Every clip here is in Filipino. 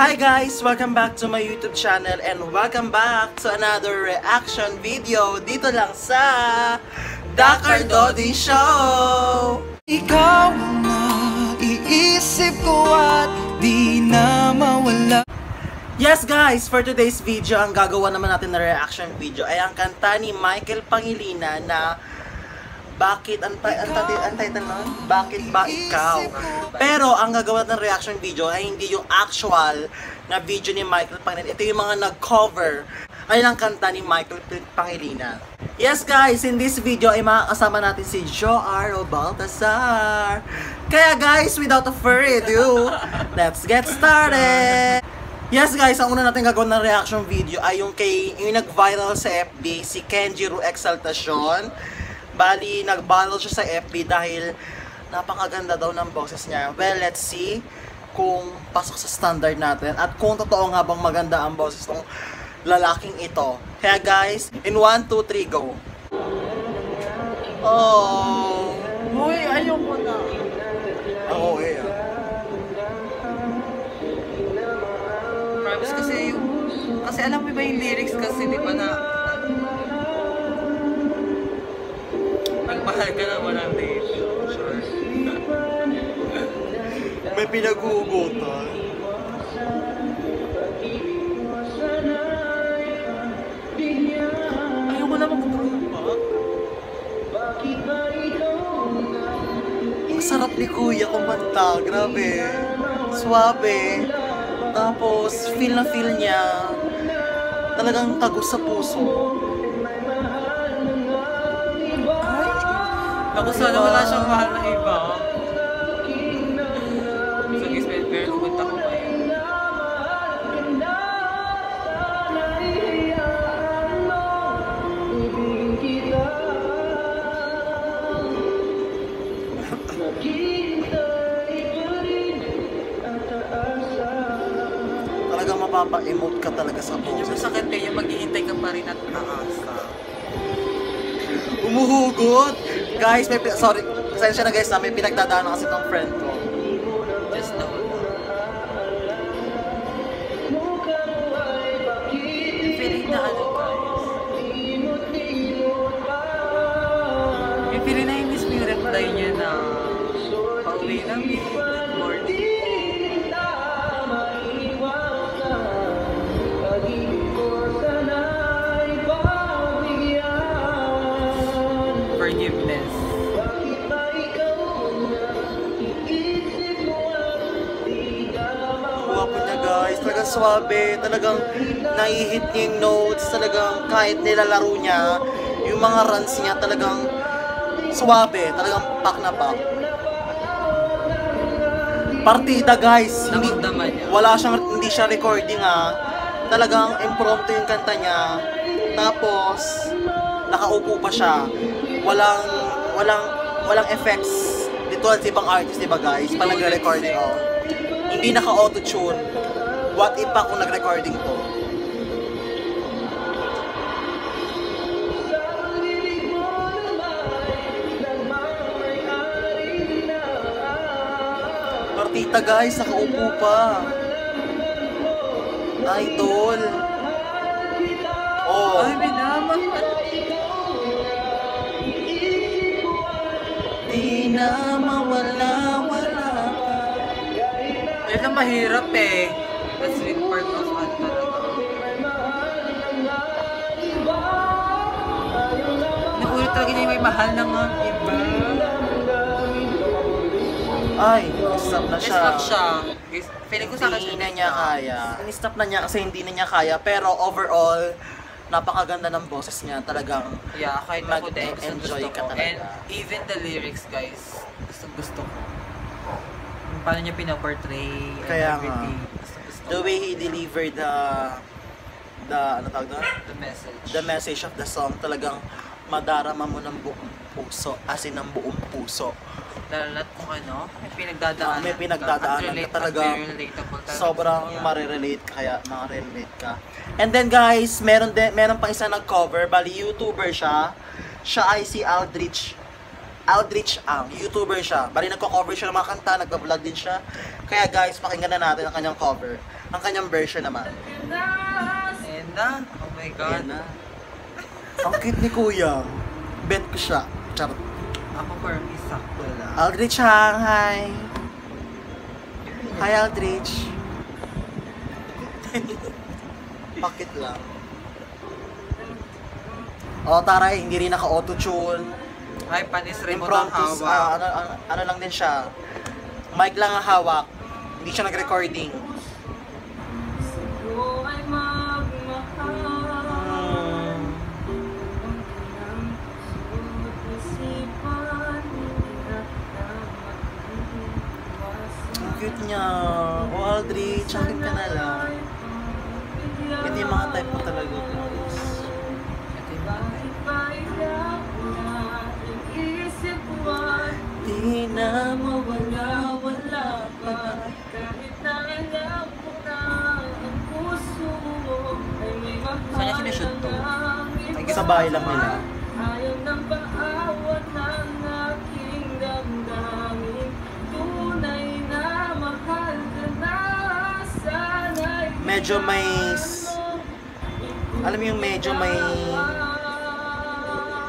Hi guys! Welcome back to my YouTube channel and welcome back to another reaction video dito lang sa Dakar Dodi Show! Ikaw ang naiisip ko at di na mawala Yes guys, for today's video, ang gagawa naman natin na reaction video ay ang kanta ni Michael Pangilinan na bakit ang, ti- ang, ang title nun? Bakit ba ikaw? Pero ang gagawa ng reaction video ay hindi yung actual na video ni Michael Pangilinan. Ito yung mga nag-cover ay ng kanta ni Michael Pangilinan. Yes guys, in this video ay makakasama natin si Joaro Baltasar. Kaya guys, without a further ado, let's get started! Yes guys, ang una natin gagawin ng reaction video ay yung kay yung nag-viral sa FB, si Kenjiro Exaltacion. Bali, nag-viral siya sa FB dahil napakaganda daw ng boses niya. Well, let's see kung pasok sa standard natin at kung totoo nga bang maganda ang boses ng lalaking ito. Kaya guys, in 1, 2, 3, go! Oh! Uy, ayoko na Oo, eh. ah. Promise kasi yung Kasi alam mo ba yung lyrics kasi di ba na ka na walang date May pinag-uugutan. Ayoko na magtulog Ang sarap ni Kuya kumanta. Grabe. Suabe. Tapos, feel na feel niya. Talagang tagos sa puso. Ako sana wala siyang mahal na iba So guys, may very kumanta ko ngayon Talagang mapapa-emote ka talaga sa Yung boses. masakit kayo, maghihintay ka pa rin at aasa Umuhugot! Guys, may sorry. Pasensya na guys na may pinagdadaanan kasi ng friend ko. Just know. Feeling na ano guys. Yung feeling na yung miss mo yung niya na Pauwi na me, good swabe. Talagang naihit niya yung notes. Talagang kahit nilalaro niya, yung mga runs niya talagang swabe. Talagang pak na pak. Partida guys. Hindi, wala siyang, hindi siya recording ha. Talagang impromptu yung kanta niya. Tapos, nakaupo pa siya. Walang, walang, walang effects. Dito sa ibang artist, di ba guys? Pag nagre-recording, oh. Hindi naka-auto-tune. What if pa kung nag-recording to? Partita guys, nakaupo pa. Idol. Oh. Ay, minamahal Di na mawala, wala ka. Yan ang mahirap eh. The part of ano talaga. Nakulit talaga niya may mahal na nga iba. Ay, stop na siya. Stop siya. Feeling ko sa akin Hindi na niya kaya. Stop na niya kasi hindi na niya kaya. Pero overall, napakaganda ng boses niya. Talagang Yeah, kahit Mag-enjoy ka talaga. And even the lyrics, guys. Gusto, gusto ko. Paano niya pinaportray and Kaya nga. everything. Gusto the way he delivered the the ano tawag doon? The message. The message of the song talagang madarama mo ng buong puso, as in ng buong puso. Lalo na't kung ano, may pinagdadaanan May pinagdadaanan ka talaga. Sobrang Yeah. marirelate ka, kaya marirelate ka. And then guys, meron din meron pang isa nag-cover, bali YouTuber siya. Siya ay si Aldrich Aldrich Ang, YouTuber siya. Bali nagko-cover siya ng mga kanta, nagba-vlog din siya. Kaya guys, pakinggan na natin ang kanyang cover. Ang kanyang version naman. And na, oh my God. Ang cute ni Kuya. Bet ko siya. Charot. Ako for me, sakto lang. Aldrich Ang, hi! Hi Aldrich. Bakit lang? O, taray, hindi rin naka-auto-tune. Ay, panis remote ang Impromptu, hawak. ah, ano, ano, ano lang din siya. Mic lang ang hawak. Hindi siya nag-recording. Sa bahay lang nila. Ayaw ng paawat ng aking damdamin Tunay na mahal ka na Sana'y Medyo may... Alam mo yung medyo may...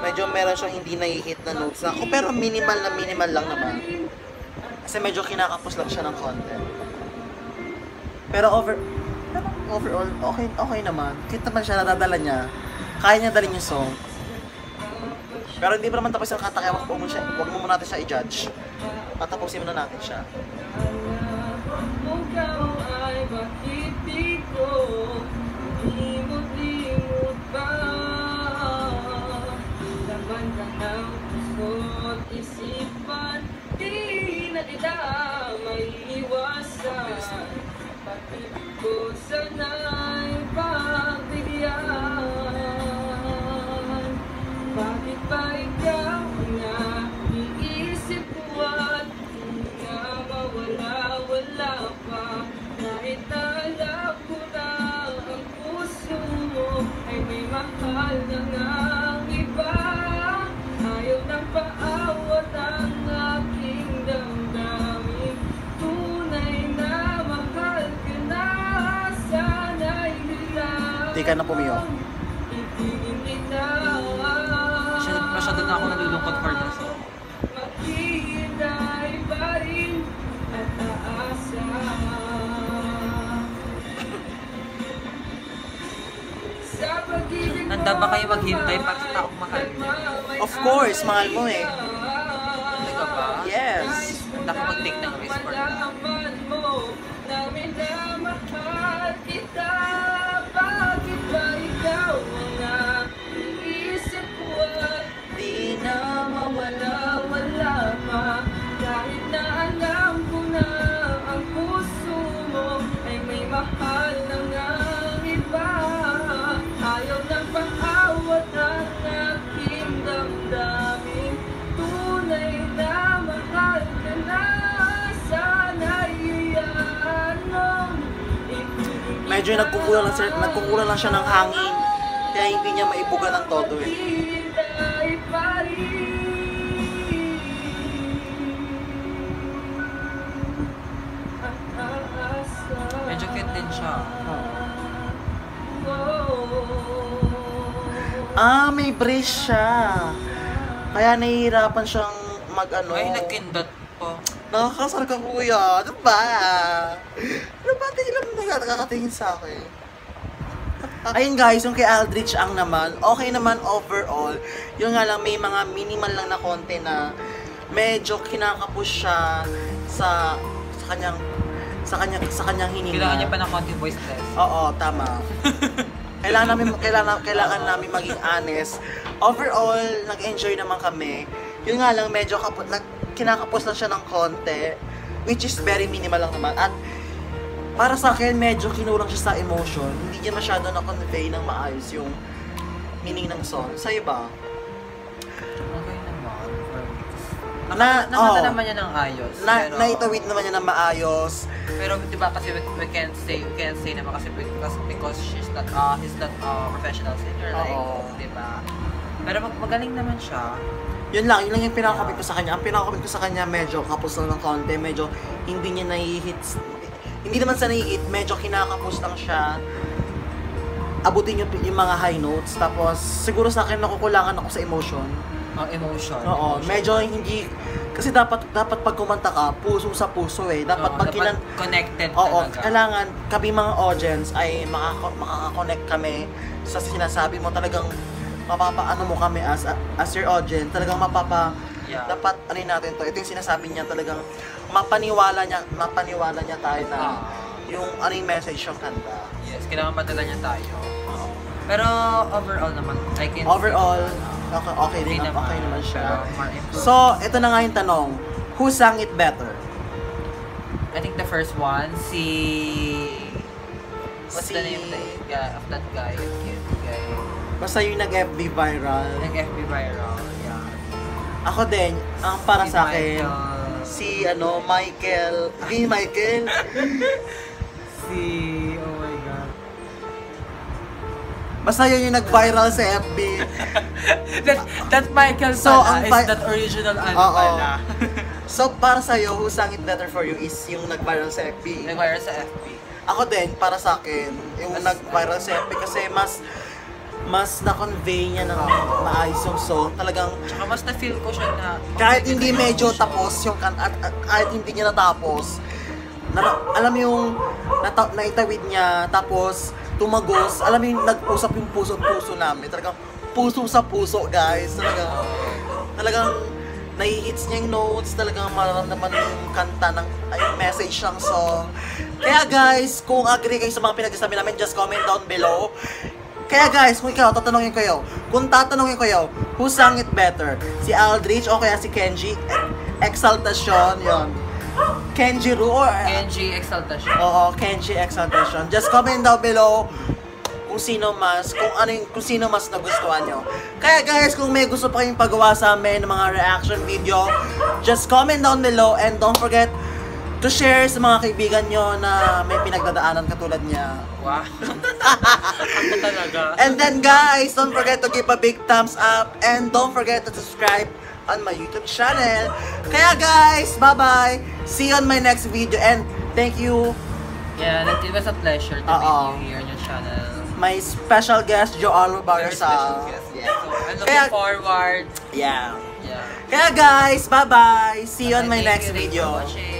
Medyo meron siyang hindi na-hit na notes na ako. Pero minimal na minimal lang naman. Kasi medyo kinakapos lang siya ng content. Pero over... Overall, okay, okay naman. Kita naman siya, nadadala niya. Kaya niya dalhin yung song. Pero hindi pa naman tapos yung kanta, kaya wag mo, siya, wag mo natin siya i-judge. Patapusin muna natin siya. Ka na pumiyo. Masyado, masyado na ako nalulungkot for this Handa ba kayo maghintay para sa taong mahal? Of course, mahal mo eh. Talaga ba? Yes. Handa ka mag-take ng risk damdamin Tunay na mahal ka na Sana'y iyan mong ibigin Medyo nagkukulang lang, siya- nagkukulang lang siya ng hangin. Kaya hindi niya maibuga ng todo eh. Medyo cute din siya. Ah, may brace siya. Kaya nahihirapan siyang mag ano. Ay, nagkindot po. Nakakasar ka kuya. Ano ba? Ano ba? Tingin lang na nakakatingin sa akin. Ayun guys, yung kay Aldrich ang naman, okay naman overall. Yung nga lang, may mga minimal lang na konti na medyo kinakapos siya sa sa kanyang sa kanyang sa kanyang hininga. Kailangan niya pa ng konti voice test. Oo, tama. kailangan namin kailangan kailangan namin maging honest. Overall, nag-enjoy naman kami. Yun nga lang medyo kapo, nag, kinakapos lang siya ng konti which is very minimal lang naman. At para sa akin, medyo kinulang siya sa emotion. Hindi niya masyado na-convey ng maayos yung meaning ng song. Sa'yo ba? Okay naman. Na- Nakata oh. naman niya ng ayos. Na, pero, naitawid naman niya ng maayos. Pero di ba kasi we, we can't say we can't say naman kasi because, because she's not uh, he's not a professional singer like, Oo. di ba? Pero mag, magaling naman siya. Yun lang, yun lang yung pinaka-comment ko sa kanya. Ang pinaka-comment ko sa kanya, medyo kapos lang ng konti, medyo hindi niya nai-hits. Hindi naman sa nai-hit, medyo kinakapos lang siya. Abutin yung, yung mga high notes. Tapos, siguro sa akin, nakukulangan ako sa emotion. Ang emotion. Oo, emotion. medyo hindi... Kasi dapat dapat pag kumanta ka, puso sa puso eh. Dapat Oo, pag kinan... connected Oo, talaga. kailangan kami mga audience ay makaka- makaka-connect kami sa sinasabi mo talagang mapapaano mo kami as as your audience talagang mapapa Yeah. dapat ano natin to ito yung sinasabi niya talagang mapaniwala niya mapaniwala niya tayo na Ah. yung ano yung message yung kanta Yes, kailangan madala niya tayo. Pero overall naman, I can overall say, okay, okay, okay din naman. okay naman siya so ito na nga yung tanong who sang it better I think the first one, si... What's Si- the name of, the, yeah, of that guy? Cute guy. Basta yung nag-FB viral Nag-FB viral, yeah. ako din ang para Si sa akin Michael. si ano Michael hindi Michael Si... Oh my God. basta yun yung nag-viral sa FB that, that Michael So, pala ang is that original ano Oo. pala. so para sa iyo who sang it better for you is yung nag-viral sa FB Nag-viral sa FB. ako din para sa akin yung nag-viral sa FB kasi mas mas na-convey niya ng maayos yung song talagang Tsaka mas na-feel ko siya na... kahit hindi medyo tapos yung kan at, at kahit hindi niya natapos na, alam mo yung nata, naitawid niya tapos tumagos alam mo yung nag-usap yung puso at puso namin. Talagang puso sa puso guys. Talagang talagang nai-hits niya yung notes talagang mararamdaman yung kanta ng ay, yung message ng song. Kaya guys kung agree kayo sa mga pinagsasabi namin just comment down below kaya guys, kung ikaw, tatanungin ko kayo, kung tatanungin ko kayo, who sang it better? Si Aldrich o kaya si Kenji? Exaltation, yon. Kenji Ru or... Kenji Exaltation. Oo, Kenji Exaltation. Just comment down below kung sino mas, kung ano yung, kung sino mas nagustuhan nyo. Kaya guys, kung may gusto pa kayong pagawa sa amin ng mga reaction video, just comment down below and don't forget to share sa mga kaibigan nyo na may pinagdadaanan katulad niya. Wow. Ako talaga. And then guys, don't forget to give a big thumbs up and don't forget to subscribe on my YouTube channel. Kaya guys, bye-bye. See you on my next video and thank you Yeah, it was a pleasure to Oo. meet you here on your channel. my special guest Joalo guest. Yeah. So, I'm looking Kaya- forward. yeah. Yeah. Kaya guys, bye-bye. See you on my Thank next video. watching.